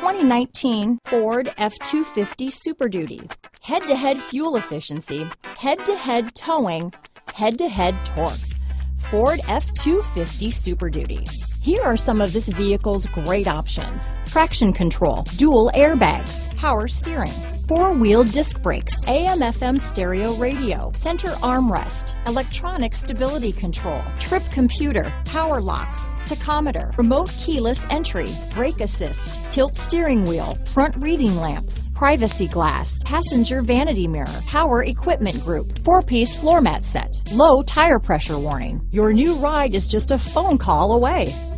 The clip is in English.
2019 Ford F-250 Super Duty. Head-to-head fuel efficiency, head-to-head towing, head-to-head torque. Ford F-250 Super Duty. Here are some of this vehicle's great options. Traction control, dual airbags, power steering, four-wheel disc brakes, AM FM stereo radio, center armrest, electronic stability control, trip computer, power locks, tachometer, remote keyless entry, brake assist, tilt steering wheel, front reading lamps, privacy glass, passenger vanity mirror, power equipment group, four-piece floor mat set, low tire pressure warning. Your new ride is just a phone call away.